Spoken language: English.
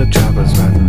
the choppers right